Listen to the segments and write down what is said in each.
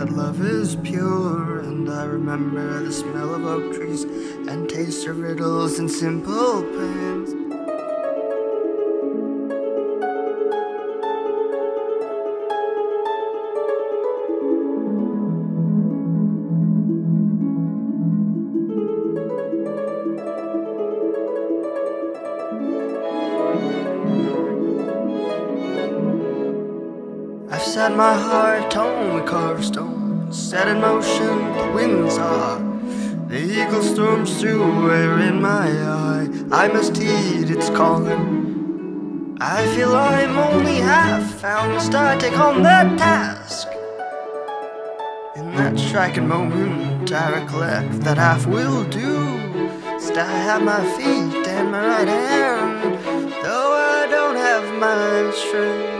that love is pure, and I remember the smell of oak trees and taste of riddles and simple plans. On the carved stone, set in motion the winds are. The eagle storms through where in my eye I must heed its calling. I feel I'm only half found, must I take on that task? In that striking moment, I recollect that half will do. Still, I have my feet and my right hand, though I don't have my strength.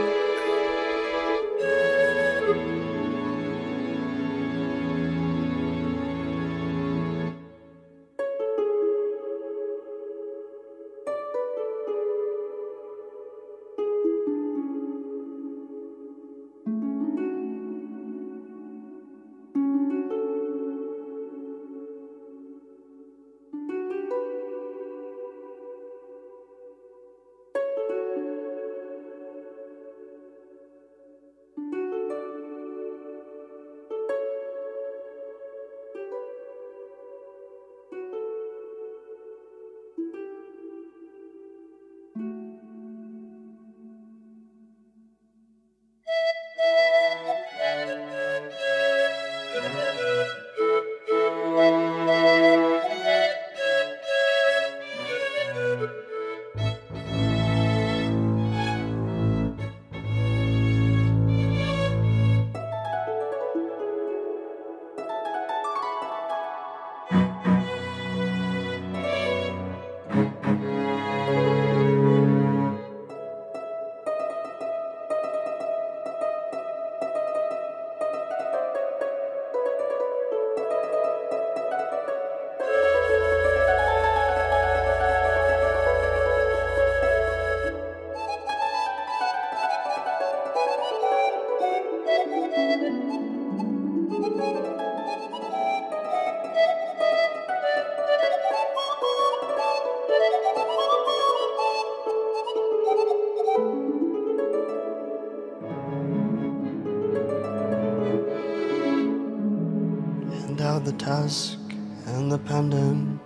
The tusk and the pendant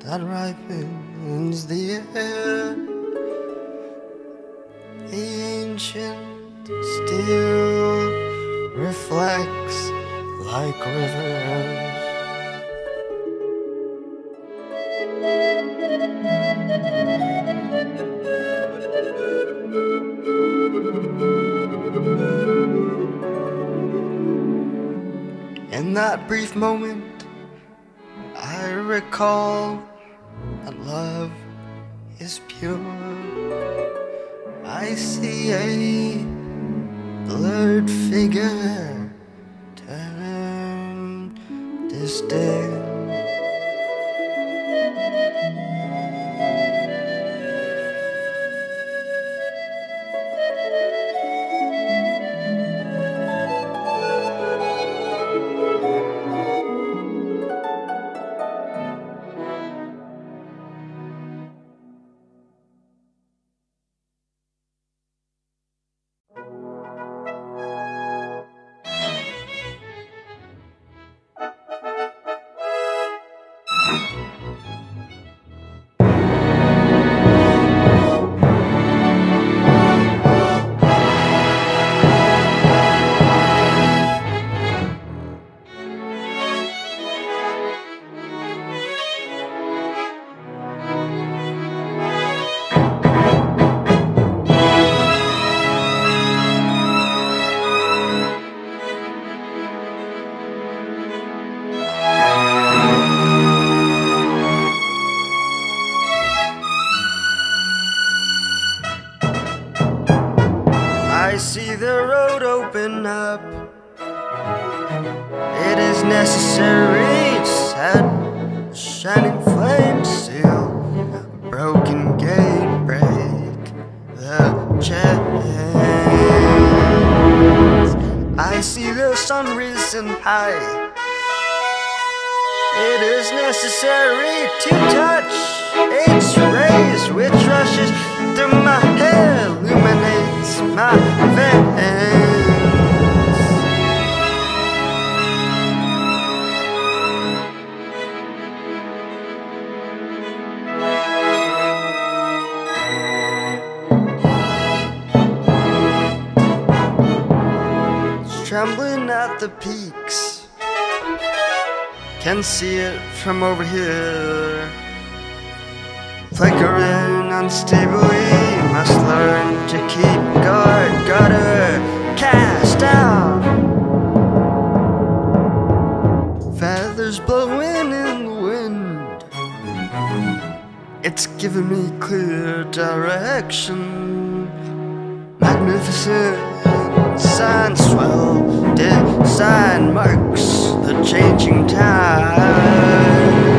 that ripens the air. The ancient still reflects like rivers. Brief moment, I recall shining flame seal. A broken gate break the chain. sun and high. It is necessary to touch its rays, which rushes through my hair, illuminates my veins. The peaks. Can see it from over here. Flickering unstably, must learn to keep guard. Gutter cast out. Feathers blowing in the wind. It's giving me clear direction. Magnificent sign swell, design marks the changing tide.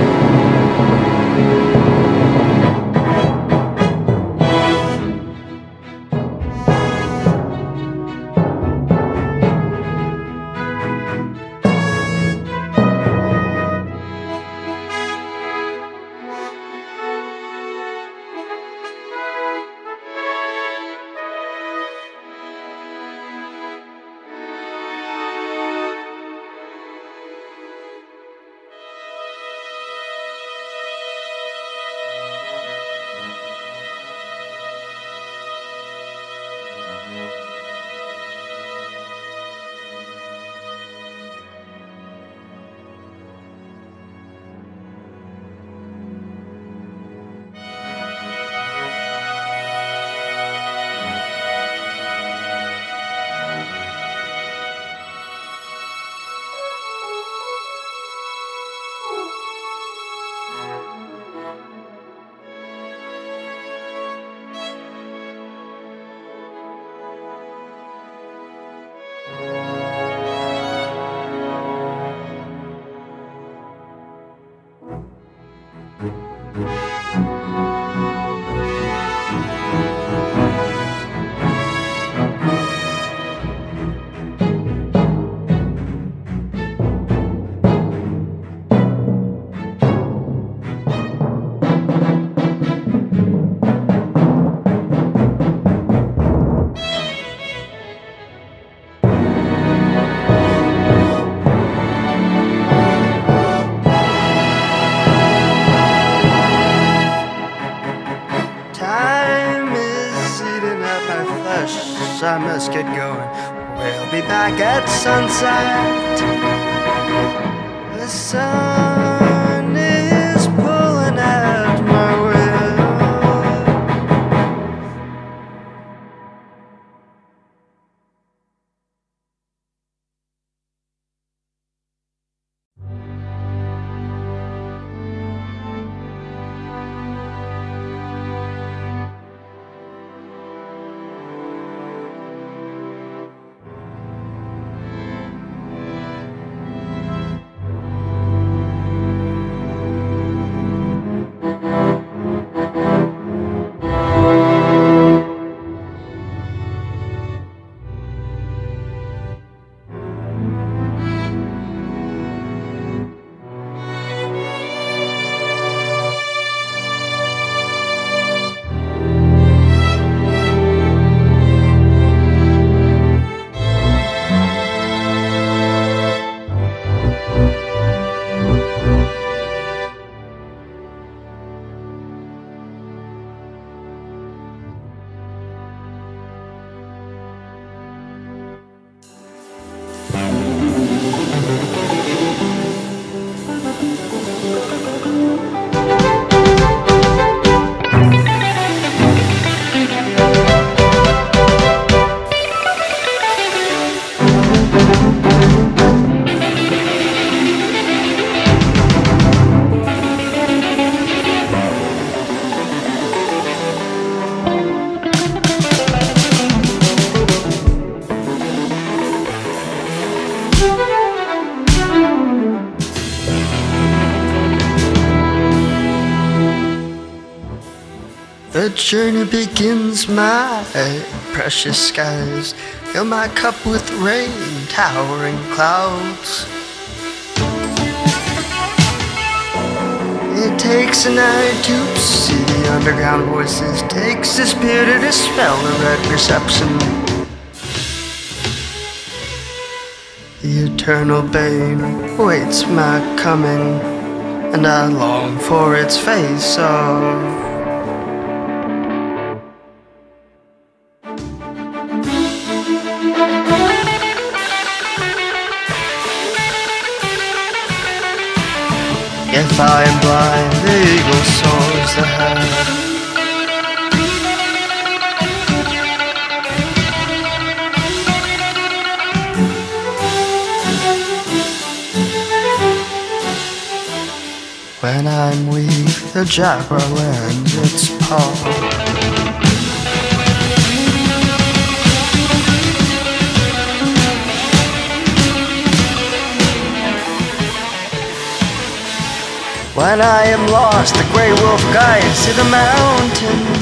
Journey begins, my precious skies. Fill my cup with rain, towering clouds. It takes a night to see the underground voices. Takes a spirit to spell the red perception. The eternal bane waits my coming, and I long for its face off. The jaguar and its paw. When I am lost, the grey wolf guides to the mountains.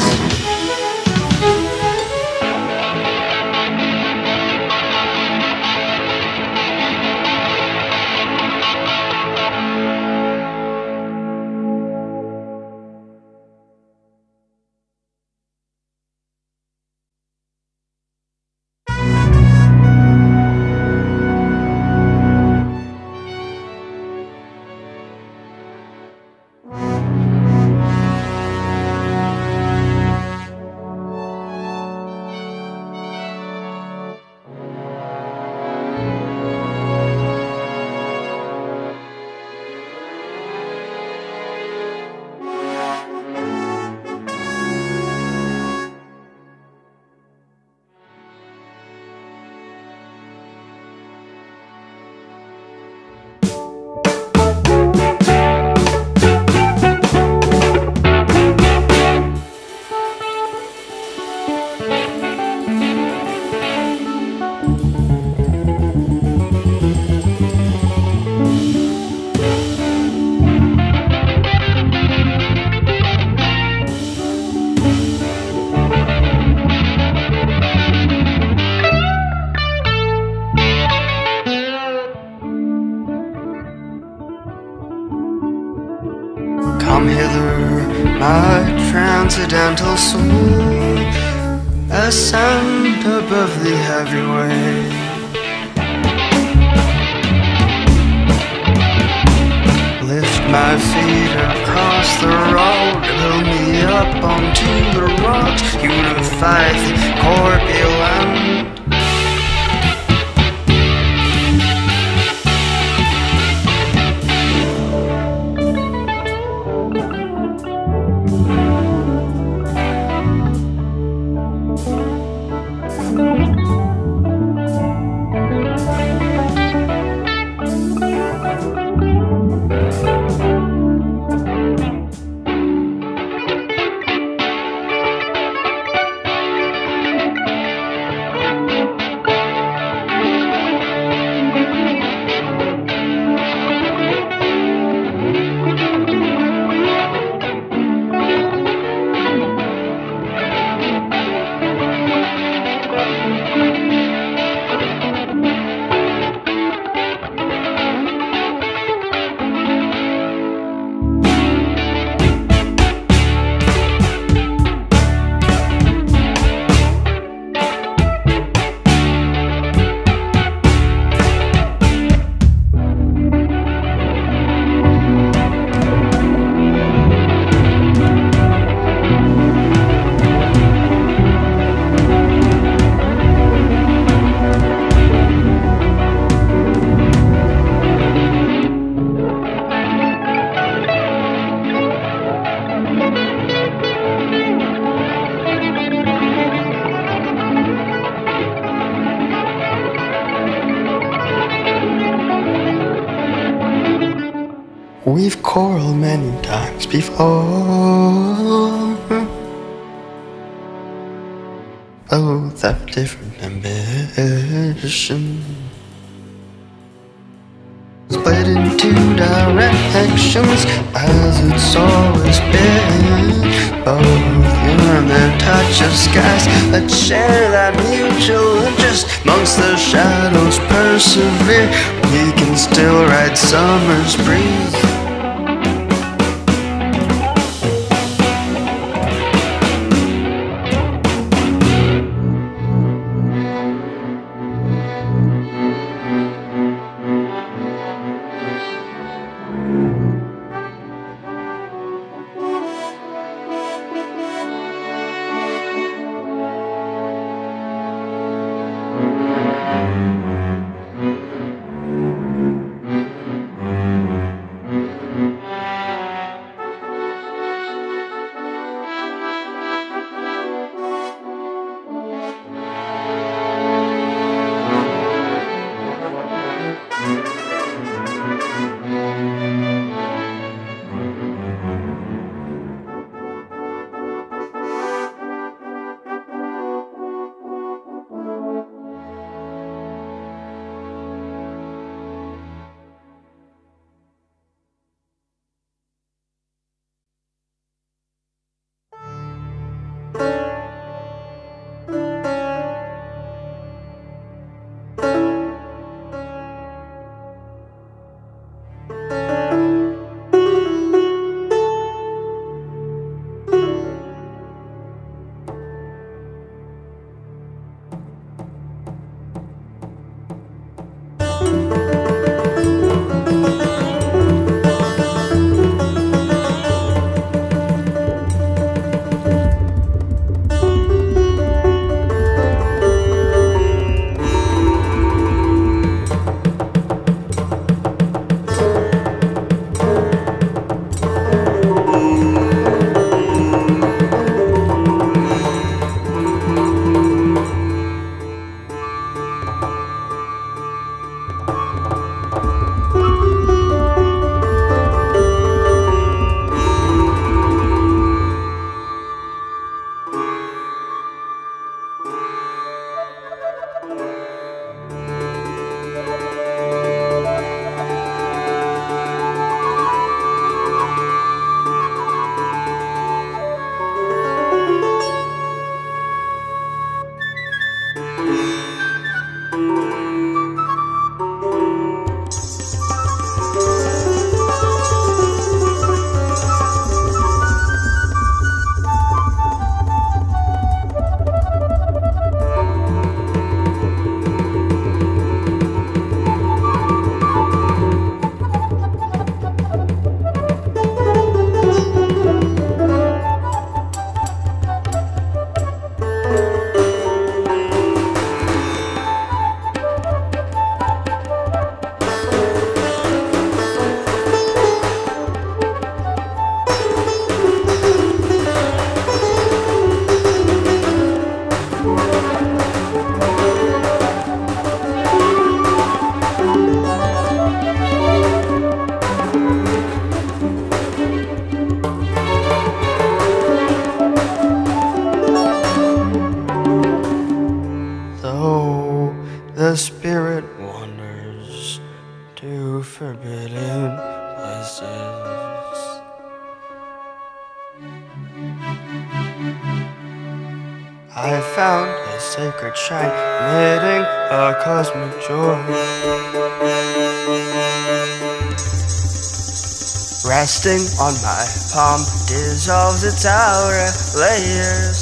the tower layers.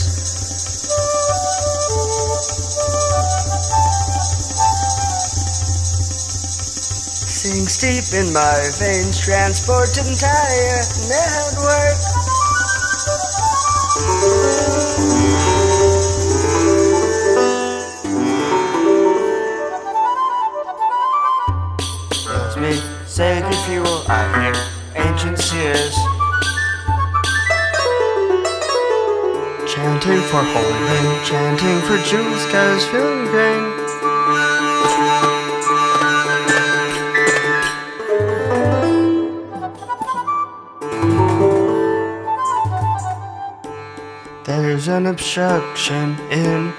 Sinks deep in my veins transport entire network. juice cause feeling pain There's an obstruction in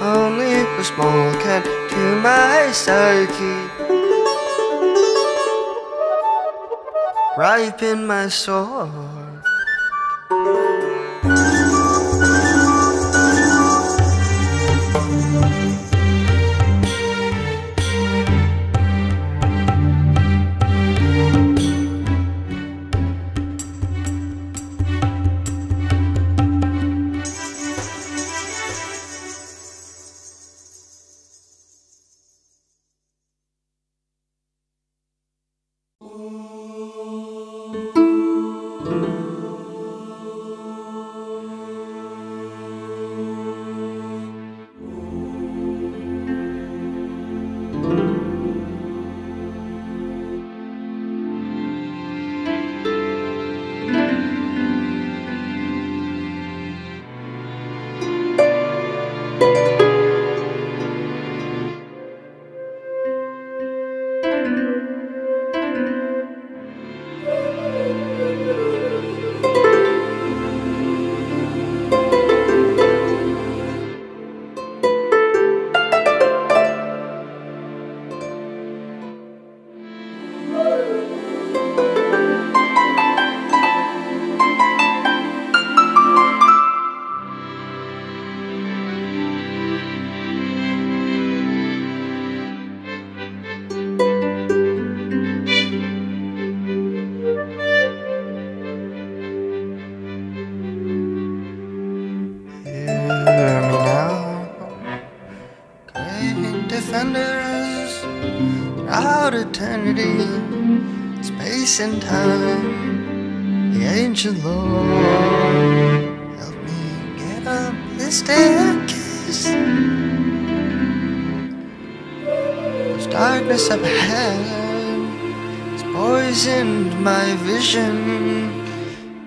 only a small can to my psyche. Ripen my soul. There's darkness up ahead, it's poisoned my vision.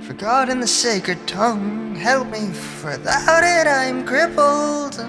Forgotten the sacred tongue, help me, for without it I'm crippled.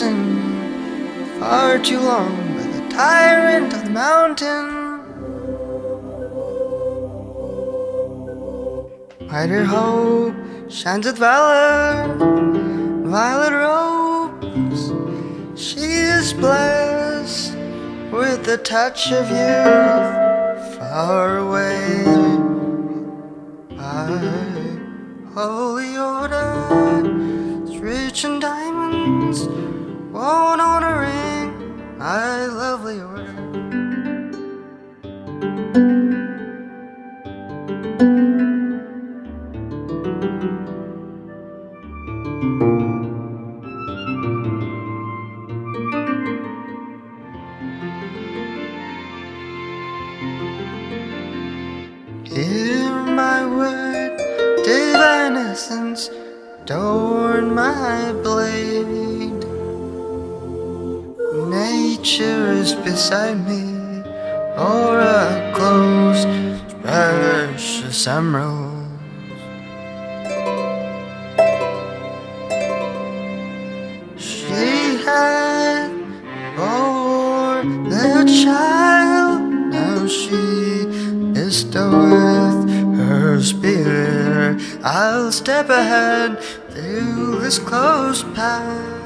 Far too long by the tyrant of the mountain. Brighter hope shines with valor, violet robes. She is blessed with the touch of youth far away. I, holy order, rich in diamonds, won't own a ring, my lovely bestoweth her spear. I'll step ahead through this closed path.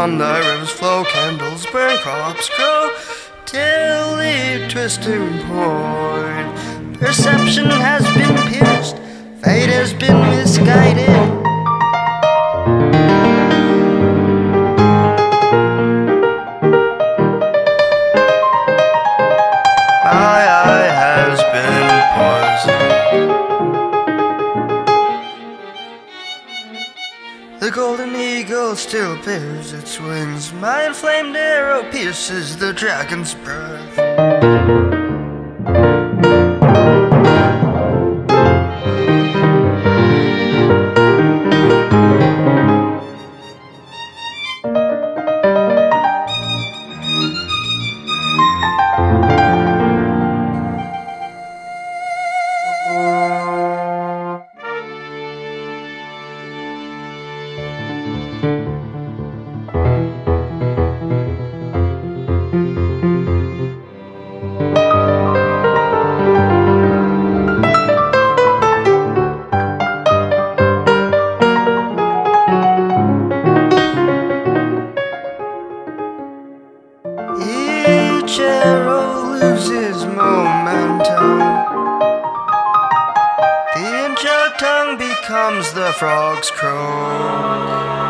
The pierces the dragon's frog's croak.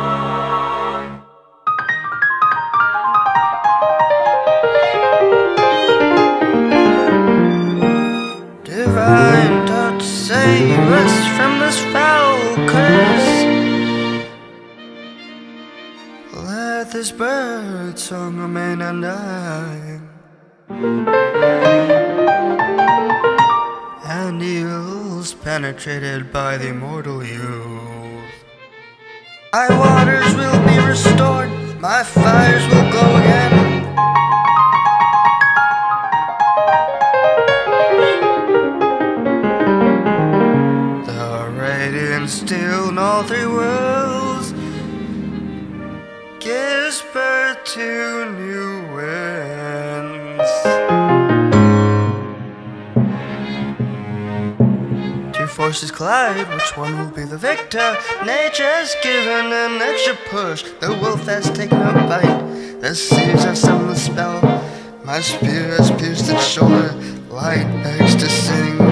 Divine touch, save us from this foul curse. Let this bird song remain undying. And eels penetrated by the immortal youth. My waters will be restored, my fires will forces collide, which one will be the victor? Nature's given an extra push, the wolf has taken a bite. The seas have summoned the spell, my spear has pierced its shoulder, light begs to sing.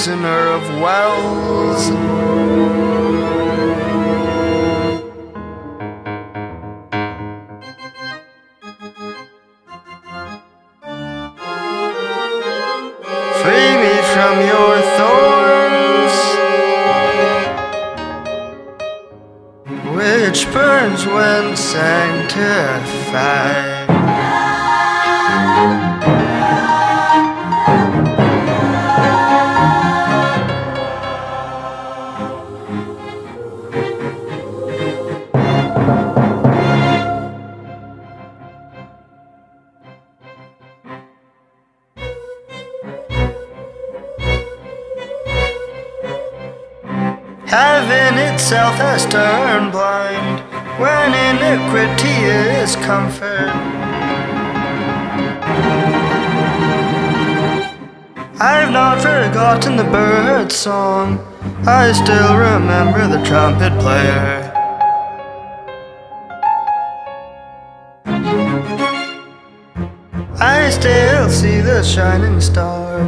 Poisoner of wells. Has turned blind when iniquity is comfort. I've not forgotten the bird song, I still remember the trumpet player. I still see the shining star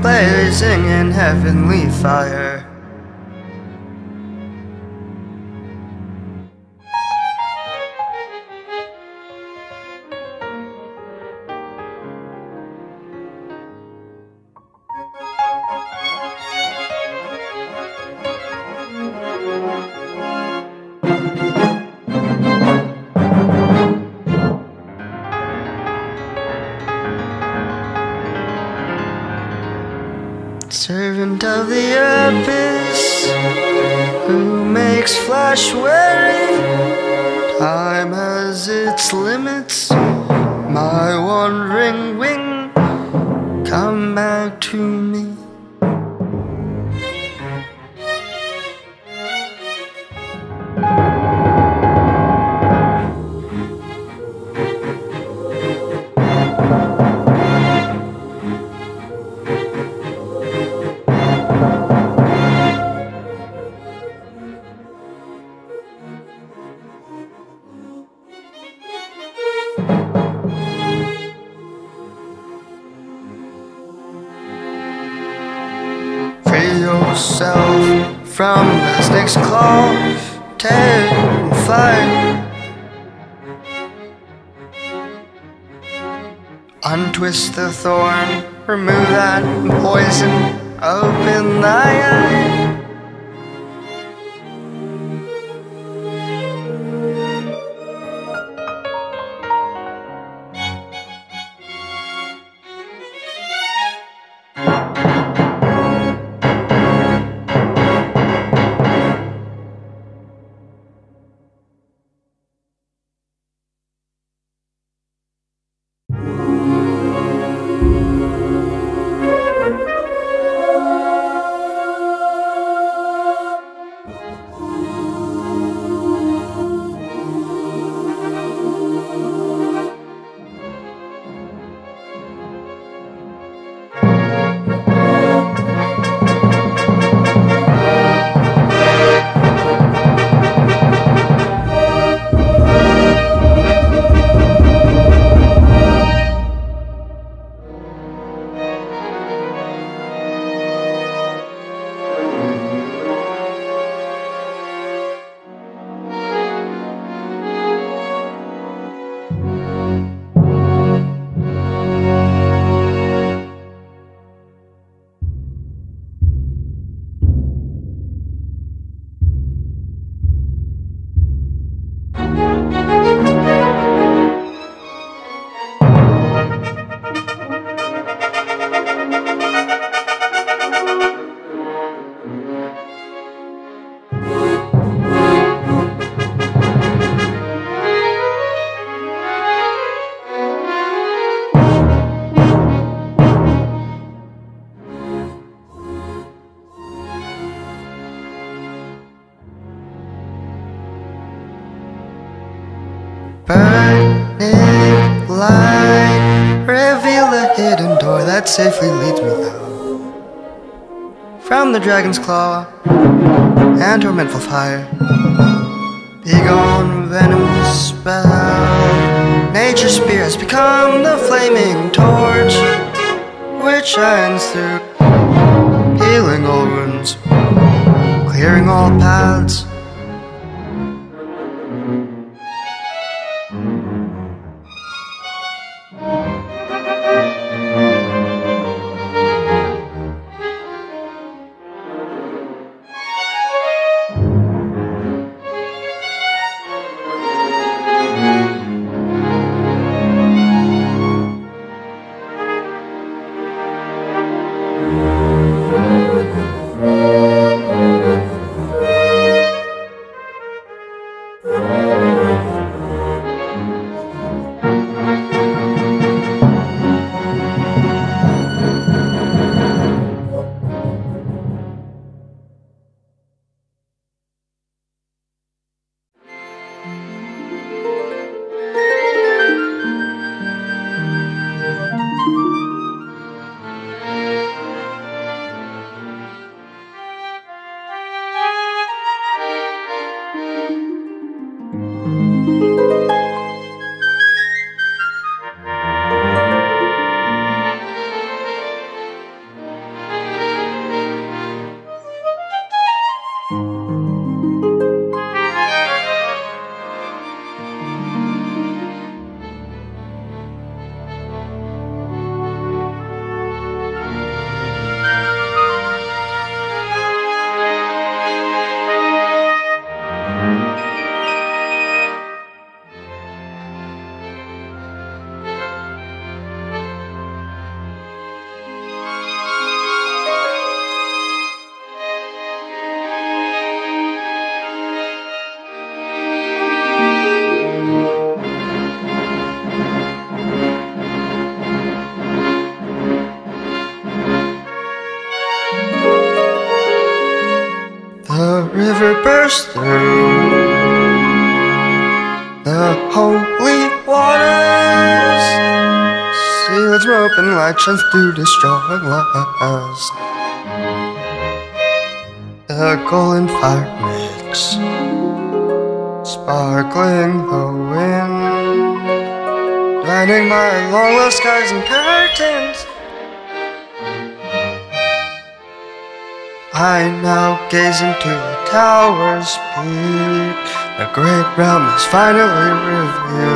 blazing in heavenly fire. Weary, time has its limits. My wandering wing, come back to me. Untwist the thorn, remove that poison, open thy eye. Safely leads me out from the dragon's claw and tormentful fire. Begone venomous spell. Nature's spear has become the flaming torch, which shines through, healing all wounds, clearing all paths. The through destroying lust. The golden fire makes sparkling the wind, blinding my long lost skies and curtains. I now gaze into the tower's peak. The great realm is finally revealed.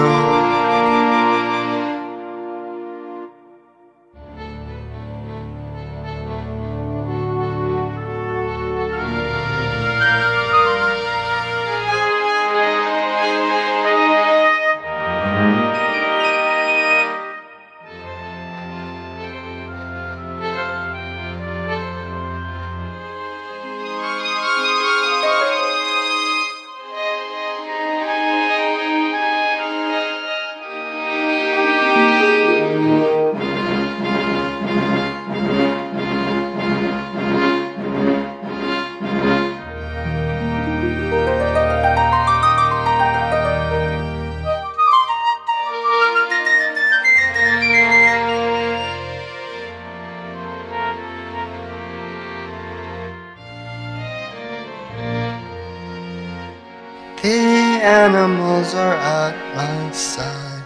Are at my side.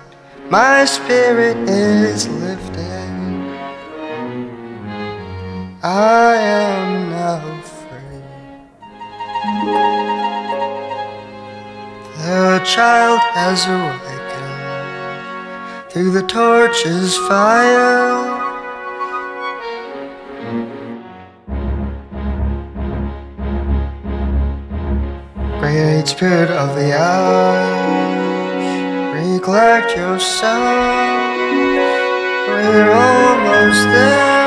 My spirit is lifted. I am now free. The child has awakened through the torch's fire. Great spirit of the ash, recollect yourself. We're almost there.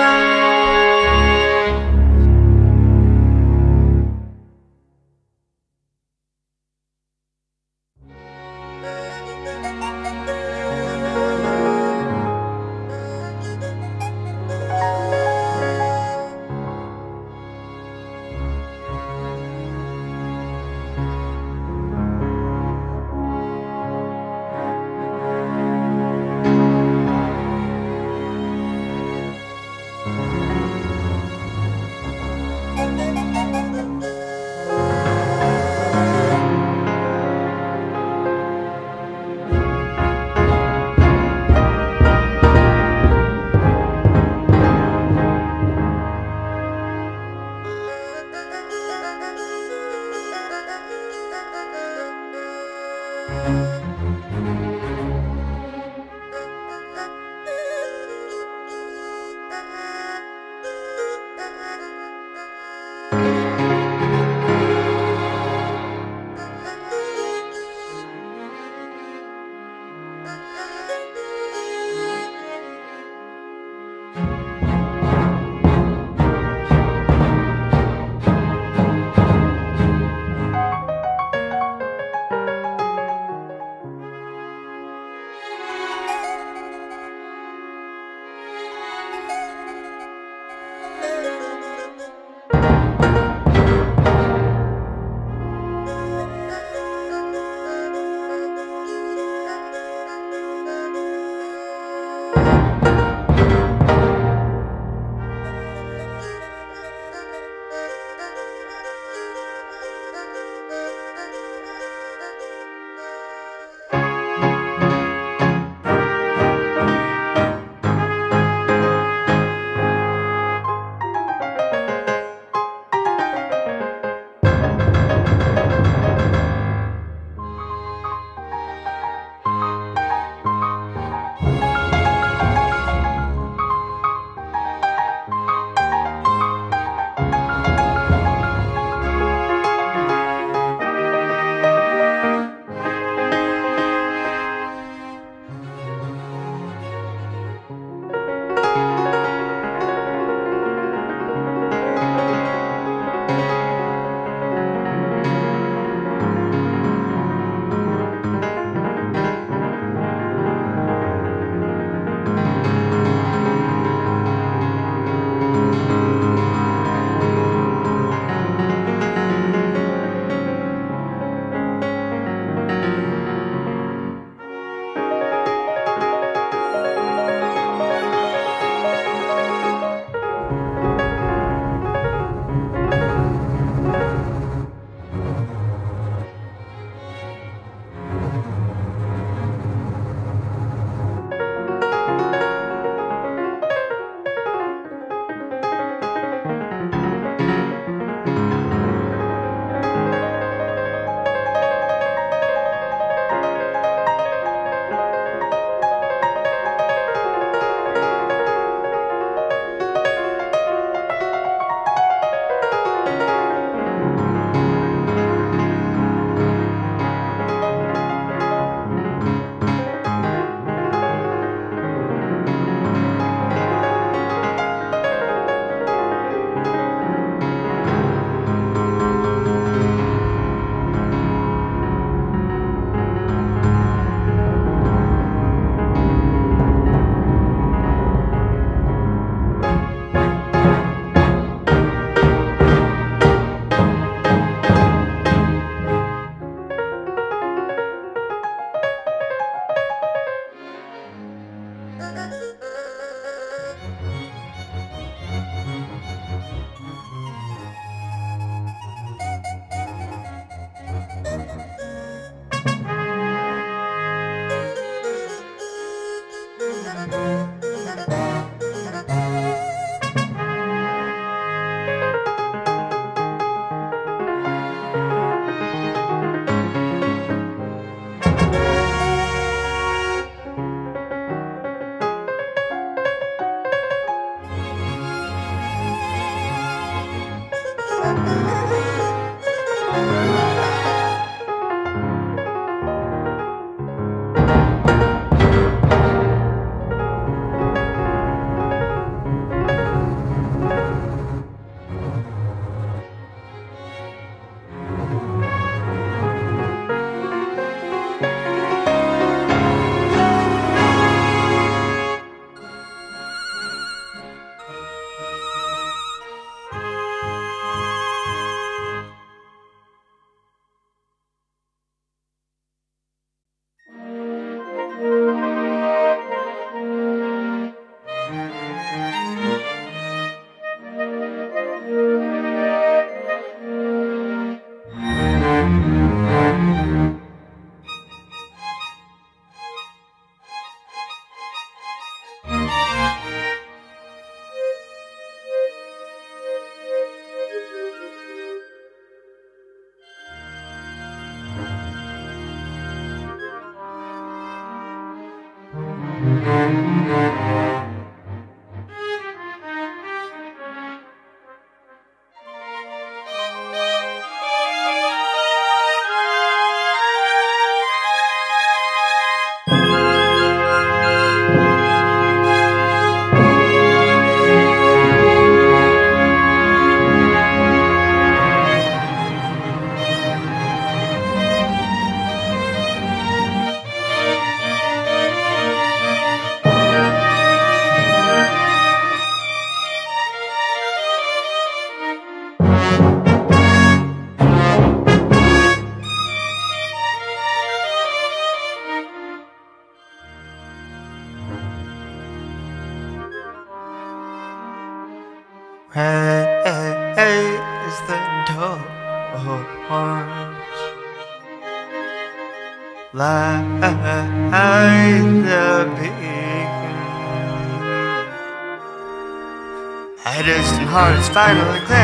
finally clear.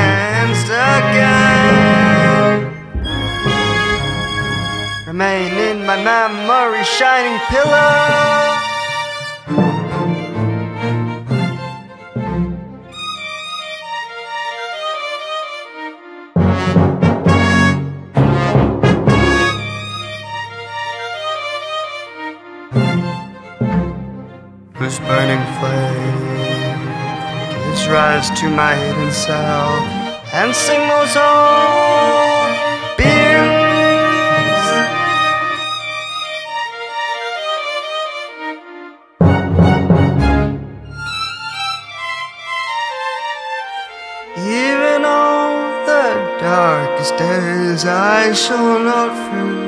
and and sing those old beers. Even on the darkest days, I shall not fear.